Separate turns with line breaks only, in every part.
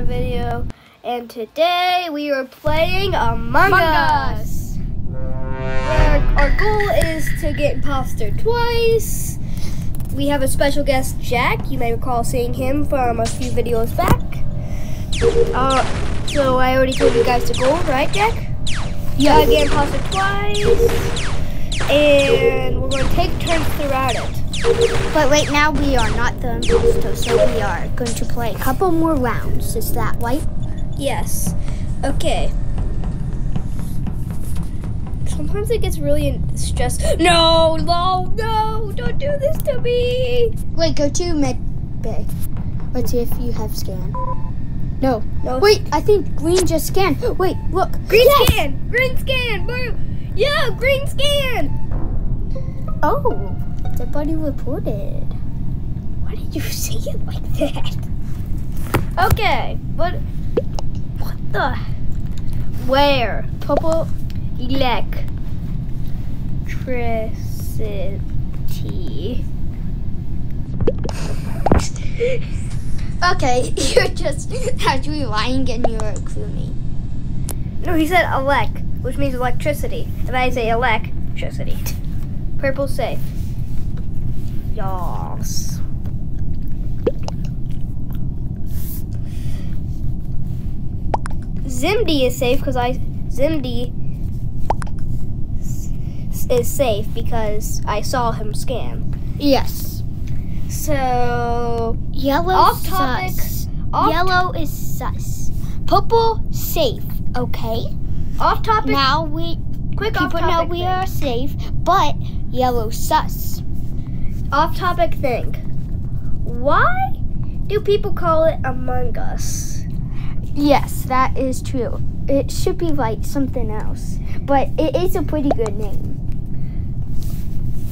another video. And today we are playing Among,
Among
Us.
Us.
Our, our goal is to get imposter twice. We have a special guest, Jack. You may recall seeing him from a few videos back. Uh, so I already told you guys the goal, right, Jack?
Yeah.
Gotta get imposter twice. And we're going to take turns throughout it.
But right now we are not the imposter, so we are going to play a couple more rounds. Is that right?
Yes. Okay. Sometimes it gets really in- stressed. No, no, no! Don't do this to me!
Wait, go to med bay. Let's see if you have scan. No.
No.
Wait, I think green just scanned. Wait, look.
Green
Yes!
scan! Green scan! Bro. Yeah, green scan!
Oh, dead body reported.
Why did you say it like that? Okay, but what the? Where? Purple electricity.
Okay, you're just actually lying and you're crewmate.
No, he said elec, which means electricity. And I say electricity. Purple safe. Yas. Zimdy is safe because I Zimdy s- is safe because I saw him scan.
Yes.
So
Yellow
Off topic.
sus.
off,
Yellow is sus. Purple safe. Okay.
off topic.
Now we
quick off
people know we
thing.
are safe, but yellow sus.
Off topic thing. Why do people call it Among Us?
Yes, that is true. It should be like something else, but it is a pretty good name.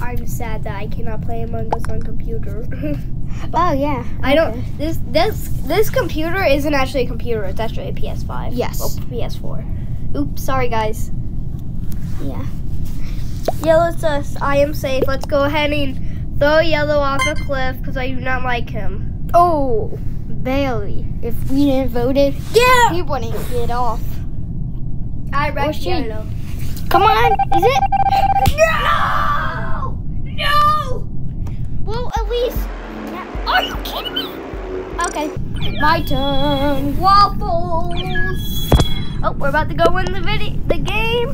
I'm sad that I cannot play Among Us on computer.
Oh yeah.
I don't. This this this computer isn't actually a computer. It's actually a PS5.
Yes.
Oh, PS4. Oops. Sorry, guys.
Yeah.
Yellow us. Uh, I am safe. Let's go ahead and throw Yellow off a cliff because I do not like him.
Oh, Bailey. If we didn't vote it,
Yeah.
he wouldn't get off.
I wrecked. Yellow.
Come on, is it?
No! No!
Well, at least. Are you kidding me? Okay, my turn.
Waffles. Oh, we're about to go win the video, the game.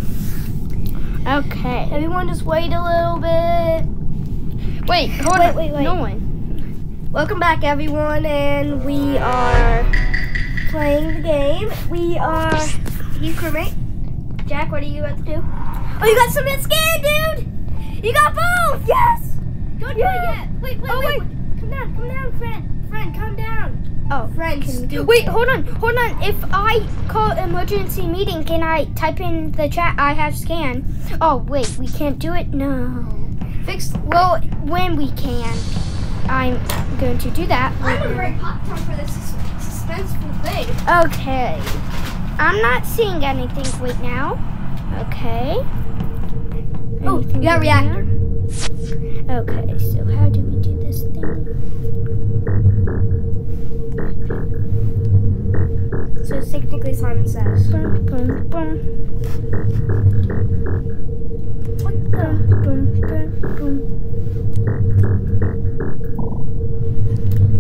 Okay.
Everyone, just wait a little bit.
Wait, hold
Wait,
on.
wait, wait.
No one.
Welcome back, everyone, and we are playing the game. We are. You crewmate, Jack. What are you about to do? Oh, you got some scan, dude. You got both. Yes. Don't do it yet. Wait, wait,
Oh,
wait,
wait.
Come down, come down, friend. Friend, come down.
Oh,
Friend, can do?
Wait, hold on, hold on. If I call emergency meeting, can I type in the chat I have scan? Oh, wait, we can't do it? No.
Fix.
Well, when we can, I'm going to do that.
I'm gonna bring popcorn for this suspenseful thing.
Okay. I'm not seeing anything right now. Okay.
Oh,
Anything
you got a
right now?
reactor.
Okay, so how do we do this thing?
So it's technically Simon says.
Bum, bum, bum.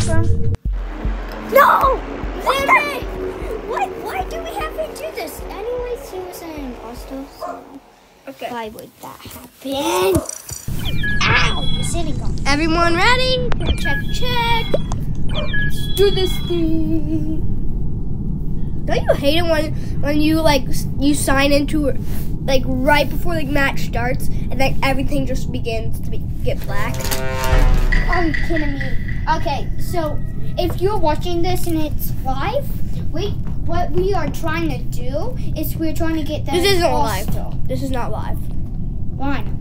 The? No!
What
Zimmy!
What? Why do we have to do this? Anyways, he was an imposter, so
Okay.
why would that happen? Ow! On.
Everyone ready?
Check, check. Let's do this thing.
Don't you hate it when when you like you sign into like right before the match starts and then everything just begins to be, get black?
Are you kidding me? Okay, so if you're watching this and it's live, wait, what we are trying to do is we're trying to get the
This isn't live. This is not live.
Why not?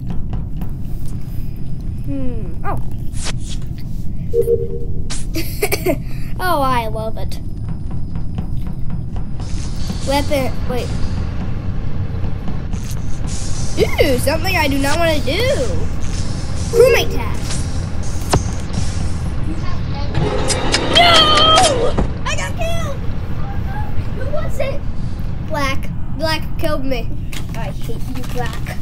Hmm. Oh. oh, I love it. Weapon. Wait. Ooh, something I do not want to do. Crewmate task. No! I got killed. Who was it? Black. Black killed me.
I hate you, Black.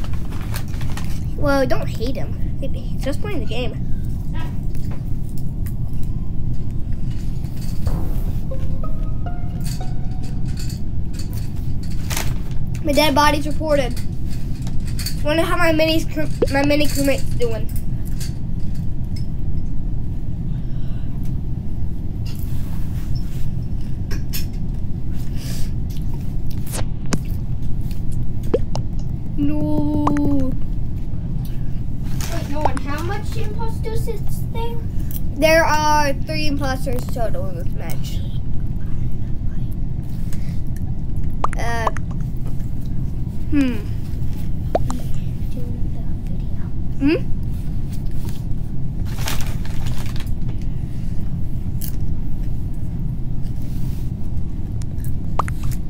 Well, don't hate him. He's just playing the game. My dead body's reported. Wonder how my mini my mini crewmate's doing. No.
Wait, no one. How much imposters is there?
There are three imposters total in this match. Uh, hmm.
Doing the video.
Hmm?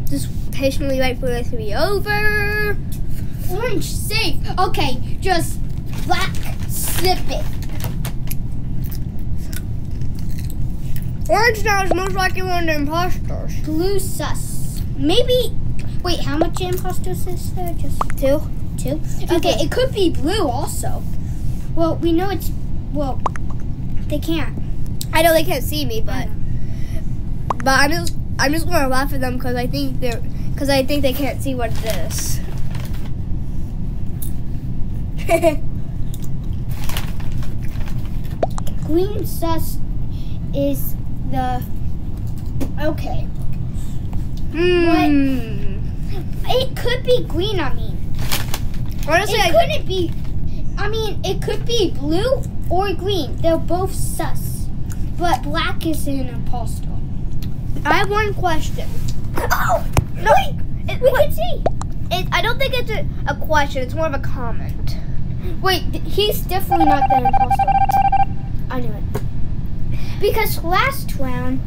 Just patiently wait for this to be over.
Orange safe. Okay, just black slip it.
Orange now is most likely one of the imposters.
Blue sus. Maybe. Wait, how much imposters is there? Just
Two.
Two. Okay, it could be blue also. Well, we know it's. Well, they can't.
I know they can't see me, but but I'm just I'm just gonna laugh at them because I think they're because I think they can't see what it is.
Green sus is the. Okay.
Hmm.
It could be green. I mean,
Honestly,
it
I,
couldn't be. I mean, it could be blue or green. They're both sus, but black is an imposter.
I have one question. Oh no! It,
We
what-
can see.
it, I don't think it's a, a question. It's more of a comment.
Wait, he's definitely not the imposter. I knew it. Because last round,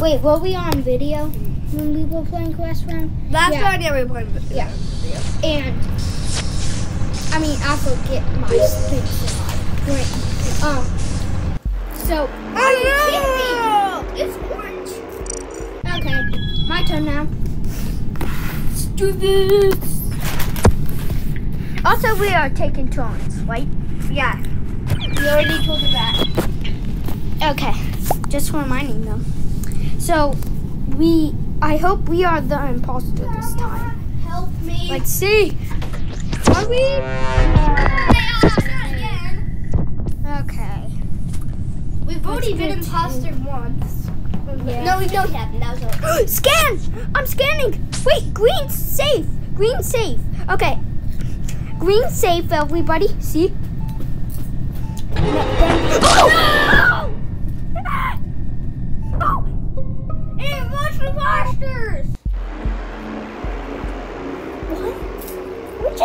wait, were we on video when we were playing last round?
Last
Yeah.
round, yeah, we were playing. video.
Yeah. And I mean, I forget my things. Great. Um. So. Are you kidding me? It's orange. Okay, my turn now. Let's do this.
Also, we are taking turns, right? Yeah. We already told you that.
Okay, just reminding them. So, we. I hope we are the imposter this time.
Help me.
Let's see. Are we? Okay.
We've already
Let's
been imposter once.
Yeah.
No, we don't have. That was all.
Scan! I'm scanning! Wait, green safe! Green safe. Okay. Green safe, everybody. See?
Oh!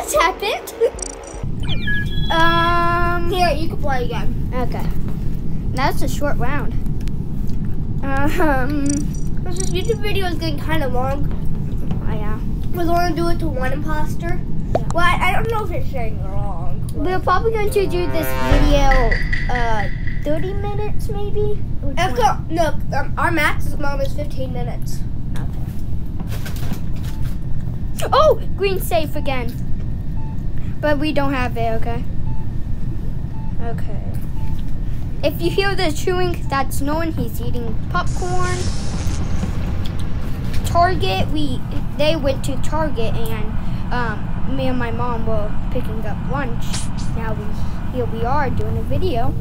What just happened? um.
Here, you can play again.
Okay. That's a short round. Um.
Because this YouTube video is getting kind of long.
Oh, yeah.
We're going to do it to one imposter.
Yeah.
Well, I, I don't know if it's saying long.
We're probably going to do this video, uh, 30 minutes maybe? Or
Let's
20?
go. No, um, our max moment is 15 minutes. Okay.
Oh, green safe again. But we don't have it, okay? Okay. If you hear the chewing, that's Nolan. He's eating popcorn. Target, we they went to Target and um, me and my mom were picking up lunch. Now we here we are doing a video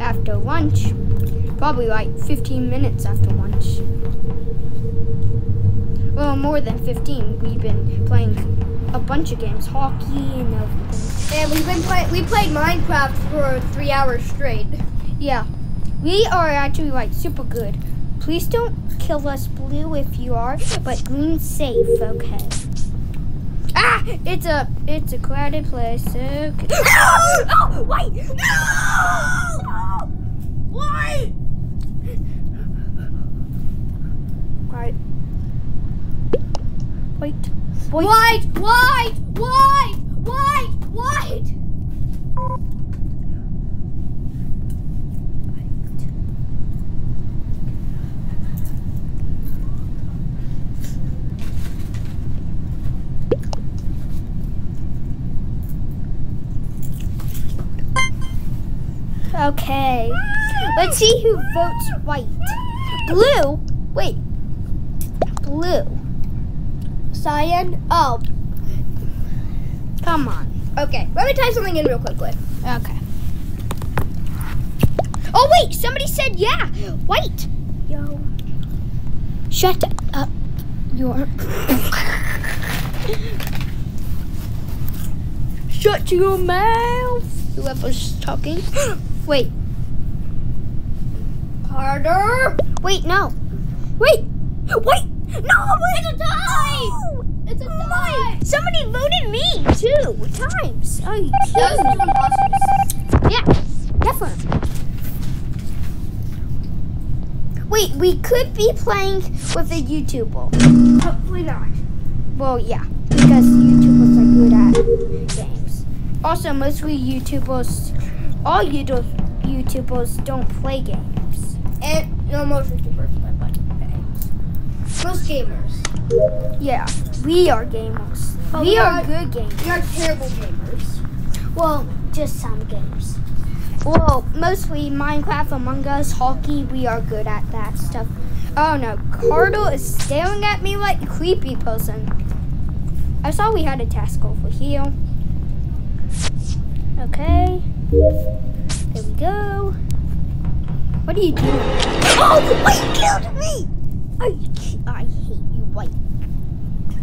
after lunch. Probably like 15 minutes after lunch. Well, more than 15. We've been playing bunch of games, hockey and everything.
And we've been playing. We played Minecraft for three hours straight.
Yeah, we are actually like super good. Please don't kill us, blue, if you are, but green's safe. Okay. Ah, it's a it's a crowded place. Okay. No!
oh, wait! No! Why?
Right. Wait. Boy.
Wide, wide, wide, wide, wide.
Okay. Let's see who votes white. Blue? Wait. Blue.
Cyan. Oh,
Come on.
okay. Let me type something in real quickly.
Okay. Oh wait, somebody said yeah. White.
Yo.
Shut up. Your.
Shut your mouth.
Whoever's talking. wait.
Carter.
Wait. No. Wait. Wait. No.
It's a tie. It's a tie.
Somebody voted me two times. Oh, you kidding me? Yeah, definitely. Wait, we could be playing with a YouTuber.
Hopefully not.
Well, yeah, because YouTubers are good at games. Also, mostly YouTubers, all YouTube YouTubers don't play games.
And no, most YouTubers play but games. Most gamers.
Yeah, we are gamers.
But
we
we
are
are-
good gamers.
We are terrible gamers.
Well, just some games. Well, mostly Minecraft, Among Us, hockey. We are good at that stuff. Oh no, Cardle is staring at me like a creepy person. I saw we had a task over here. Okay. There we go. What are you doing? Oh, White killed me! I, I hate you, White.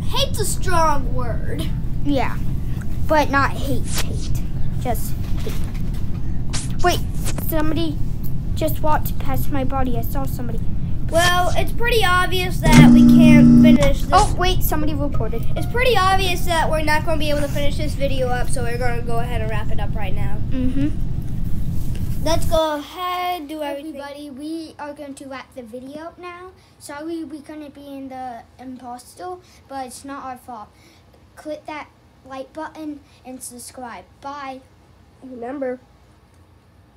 Hate's a strong word.
Yeah, but not hate, hate. Just hate. Wait, somebody just walked past my body. I saw somebody.
Well, it's pretty obvious that we can't finish this.
Oh, wait, somebody reported.
It's pretty obvious that we're not going to be able to finish this video up, so we're going to go ahead and wrap it up right now.
Mm-hmm.
Let's go ahead, do everything.
Everybody, we are going to wrap the video up now. Sorry we couldn't be in the imposter, but it's not our fault. Click that like button and subscribe. Bye.
Remember,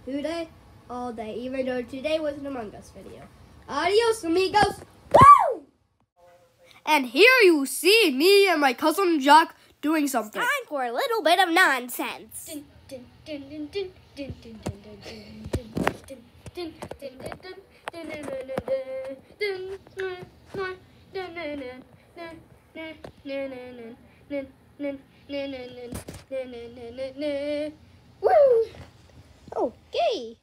today, all day, even though today was an Among Us video. Adios, amigos. Woo! And here you see me and my cousin Jack doing something. Time for a little bit of nonsense. Okay.